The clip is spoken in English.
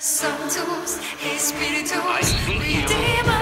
Santos, Espíritus, Redeemer.